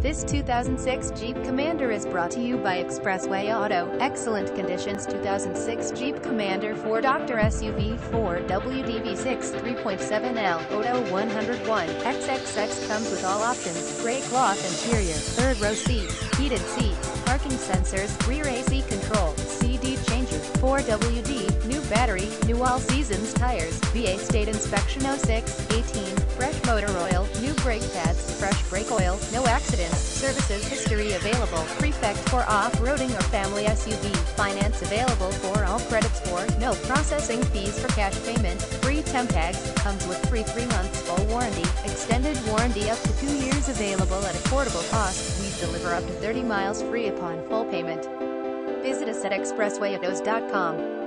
This 2006 Jeep Commander is brought to you by Expressway Auto. Excellent conditions 2006 Jeep Commander 4 Doctor SUV 4 WDV6 3.7L Auto 101 XXX comes with all options. Gray cloth interior, third row seats, heated seats, parking sensors, rear AC control, CD changer, 4WD, new battery, new all seasons tires, VA state inspection 06, 18, fresh motor oil, new brake pads, oil, no accidents, services history available, prefect for off-roading or family SUV, finance available for all credits for, no processing fees for cash payment, free temp tags, comes with free 3 months full warranty, extended warranty up to 2 years available at affordable cost, we deliver up to 30 miles free upon full payment. Visit us at expresswayautos.com.